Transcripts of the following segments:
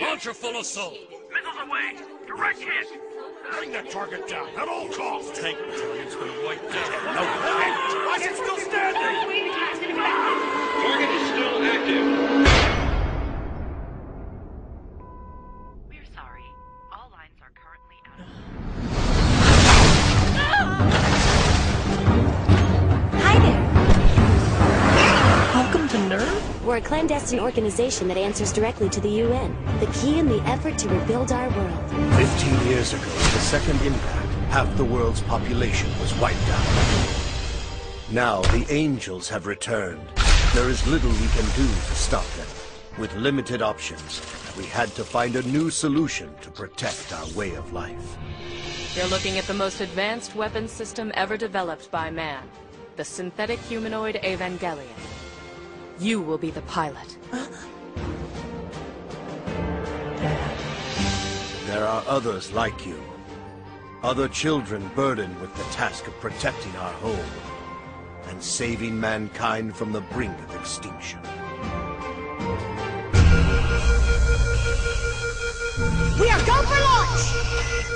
Launcher full of soul. Missiles away! Direct hit! Bring that target down at all costs. Tank battalion's been wiped out. We're a clandestine organization that answers directly to the UN. The key in the effort to rebuild our world. Fifteen years ago, the second impact, half the world's population was wiped out. Now, the angels have returned. There is little we can do to stop them. With limited options, we had to find a new solution to protect our way of life. They're looking at the most advanced weapons system ever developed by man. The synthetic humanoid Evangelion. You will be the pilot. There are others like you. Other children burdened with the task of protecting our home and saving mankind from the brink of extinction. We are go for launch!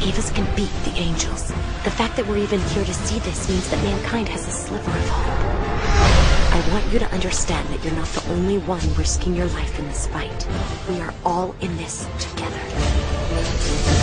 Evas can beat the angels. The fact that we're even here to see this means that mankind has a sliver of hope. I want you to understand that you're not the only one risking your life in this fight. We are all in this together.